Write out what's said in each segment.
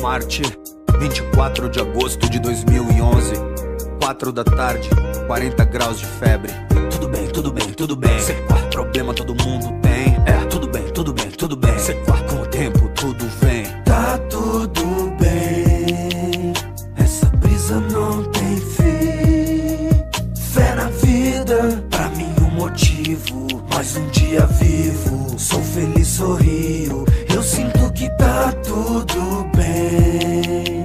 Marte, 24 de agosto de 2011, 4 da tarde, 40 graus de febre. Tudo bem, tudo bem, tudo bem. C4, problema todo mundo tem. É, tudo bem, tudo bem, tudo bem. C4, com o tempo tudo vem. Tá tudo bem, essa brisa não tem fim. Fé na vida, pra mim um motivo. Mais um dia vivo, sou feliz, sorrio. Eu sinto tá tudo bem.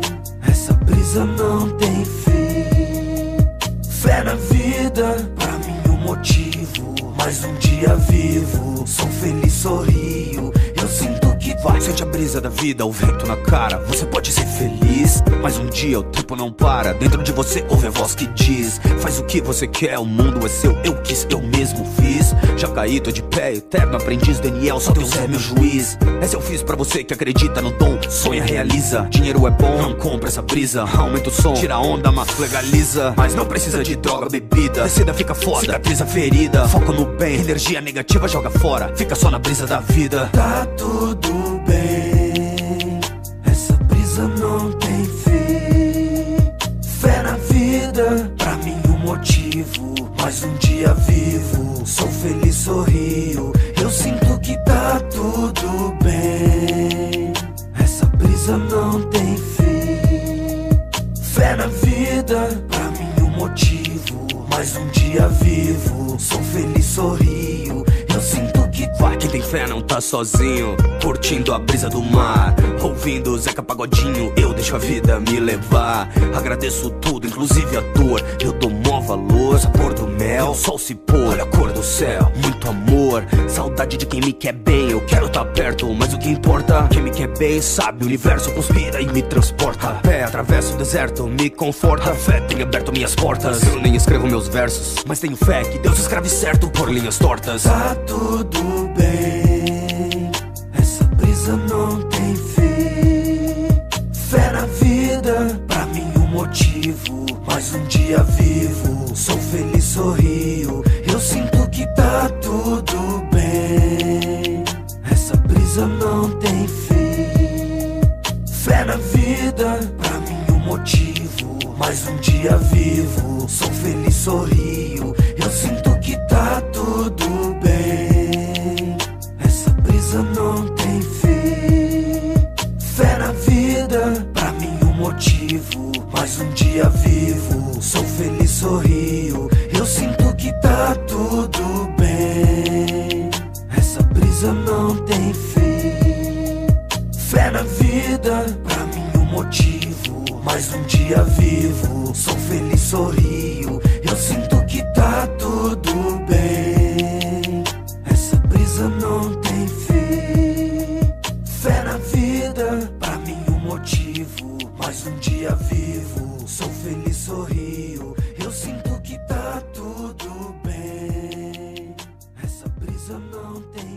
Vai, sente a brisa da vida, o vento na cara. Você pode ser feliz, mas um dia o tempo não para. Dentro de você ouve a voz que diz: Faz o que você quer, o mundo é seu. Eu quis, eu mesmo fiz. Já caí, tô de pé, eterno aprendiz. Daniel, só Deus é meu juiz. Essa eu fiz pra você que acredita no dom. Sonha, realiza. Dinheiro é bom, não compra essa brisa. Aumenta o som, tira onda, mas legaliza. Mas não precisa de droga, bebida. Descida fica foda, cicatriza ferida. Foco no bem, energia negativa joga fora. Fica só na brisa da vida. tá tudo Mais um dia vivo, sou feliz, sorrio. Eu sinto que tá tudo bem. Essa brisa não tem fim. Fé na vida, pra mim um motivo. Mais um dia vivo, sou feliz, sorrio. Eu sinto Quem tem fé não tá sozinho. Curtindo a brisa do mar. Ouvindo Zeca Pagodinho, eu deixo a vida me levar. Agradeço tudo, inclusive a dor. Eu dou mó valor. Sabor do mel, o sol se pôr. A cor do céu, muito amor. Saudade de quem me quer bem. Eu quero tá perto, mas o que importa? Quem me quer bem sabe, o universo conspira e me transporta. A pé, atravesso o deserto, me conforta. A fé tem aberto minhas portas. Eu nem escrevo meus versos, mas tenho fé que Deus escreve certo por linhas tortas. tá tudo bem. Essa brisa não tem fim. Fé na vida, pra mim um motivo. Mais um dia vivo, sou feliz, sorrio. Eu sinto que tá tudo bem. Essa brisa não tem fim. Fé na vida, pra mim um motivo. Mais um dia vivo, sou feliz, sorrio. Eu sinto que tá tudo não tem fim. Fé na vida, pra mim um motivo. Mais um dia vivo, sou feliz, sorrio. Eu sinto que tá tudo bem. Essa brisa não tem fim. Fé na vida, pra mim um motivo. Mais um dia vivo, sou feliz, sorrio. Eu sinto que tá tudo bem. Essa brisa não tem